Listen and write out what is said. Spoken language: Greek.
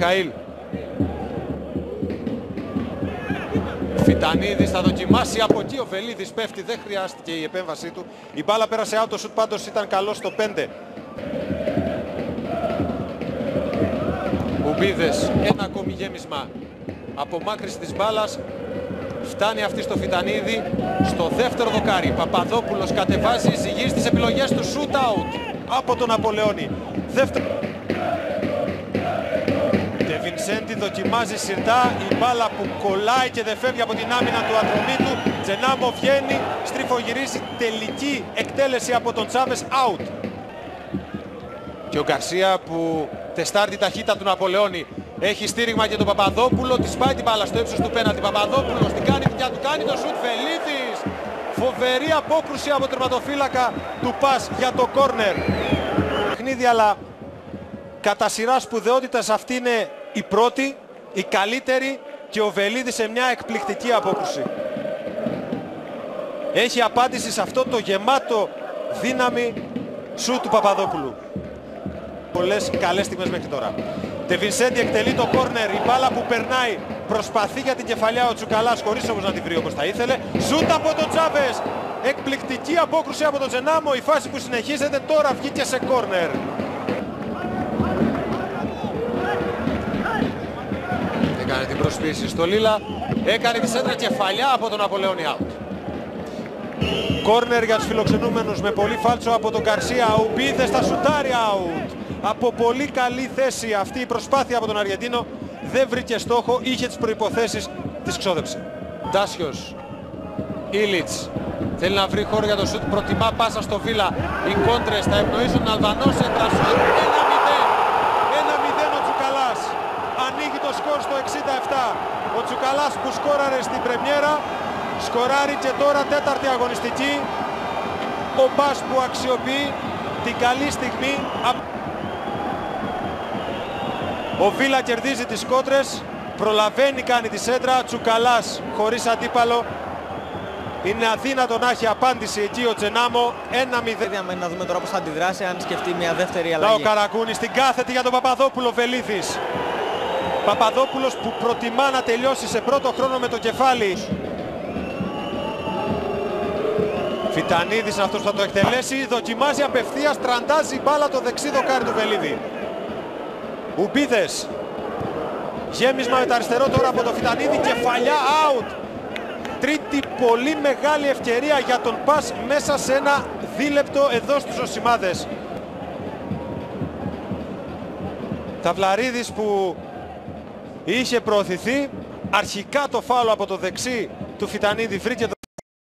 Μιχαήλ. Φιτανίδης θα δοκιμάσει από εκεί ο Βελίδης πέφτει, δεν χρειάστηκε η επέμβασή του. Η μπάλα πέρασε out, το σουτ πάντως ήταν καλό στο 5. Ουμπίδες, ένα ακόμη γέμισμα από μάκρυση της μπάλας. Φτάνει αυτή στο Φιτανίδη, στο δεύτερο δοκάρι. Παπαδόπουλος κατεβάζει, ζυγίζει στις επιλογές του shoot out από τον Απολεόνη. Δεύτερο. Ντεβινσέντη δοκιμάζει σιρτά, η μπάλα που κολλάει και δεν φεύγει από την άμυνα του Ατρομήτου. Τζενάμο βγαίνει, στριφογυρίζει, τελική εκτέλεση από τον Τσάβες, out. Και ο Γκαρσία που τεστάρει τη ταχύτητα του Ναπολεόνη. Έχει στήριγμα και τον Παπαδόπουλο, τη σπάει την μπάλα στο ύψος του πέναντι. Παπαδόπουλος την κάνει δουλειά του, κάνει το σουτ Βελίδης. Φοβερή απόκρουση από τερματοφύλακα του πας για το κόρνερ. Παιχνίδι αλλά κατά σειράς σπουδαιότητας αυτή είναι η πρώτη, η καλύτερη και ο Βελίδης σε μια εκπληκτική απόκρουση. Έχει απάντηση σε αυτό το γεμάτο δύναμη σου του Παπαδόπουλου. Πολλές καλές στιγμές μέχρι τώρα. Τεβινσέντη εκτελεί το κόρνερ, η μπάλα που περνάει προσπαθεί για την κεφαλιά ο Τσουκαλάς χωρίς όμως να την βρει όπως θα ήθελε. Σούτ από τον Τσάβες, εκπληκτική απόκρουση από τον Τζενάμο, η φάση που συνεχίζεται τώρα βγήκε σε κόρνερ. Έκανε την προσποίηση στο Λίλα, έκανε τη σέντρα κεφαλιά από τον Απολεόνι out. Κόρνερ για τους φιλοξενούμενους με πολύ φάλτσο από τον Καρσία. Ουμπίδες στα σουτάρι out. Από πολύ καλή θέση αυτή η προσπάθεια από τον Αργεντίνο δεν βρήκε στόχο, είχε τις προϋποθέσεις, τις ξόδεψε. Ντάσιος, Ήλιτς, θέλει να βρει χώρο για το σουτ, προτιμά πάσα στο Βίλα. Οι κόντρες θα ευνοήσουν Αλβανός, έντρα σουτ, 1-0. 1-0 ο Τσουκαλάς. Ανοίγει το σκορ στο 67. Ο Τσουκαλάς που σκόραρε στην πρεμιέρα, σκοράρει και τώρα τέταρτη αγωνιστική. Ο Μπάς που αξιοποιεί την καλή στιγμή. Ο Βίλα κερδίζει τις κότρες, προλαβαίνει, κάνει τη σέντρα, Τσουκαλάς χωρίς αντίπαλο. Είναι αδύνατο να έχει απάντηση εκεί ο Τζενάμο, 1-0. Να δούμε τώρα πώς θα αντιδράσει αν σκεφτεί μια δεύτερη Λάο αλλαγή. Καρακούνη στην κάθετη για τον Παπαδόπουλο Βελίδης. Παπαδόπουλος που προτιμά να τελειώσει σε πρώτο χρόνο με το κεφάλι. Φιτανίδης είναι αυτός που θα το εκτελέσει, δοκιμάζει απευθείας, τραντάζει η μπάλα το δεξί δοκάρι του Βελίδη. Ουμπίδες. Γέμισμα με τα αριστερό τώρα από το Φιτανίδη, κεφαλιά out. Τρίτη πολύ μεγάλη ευκαιρία για τον Πας μέσα σε ένα δίλεπτο εδώ στους Οσημάδες. Ταυλαρίδης που είχε προωθηθεί, αρχικά το φάλο από το δεξί του Φιτανίδη βρήκε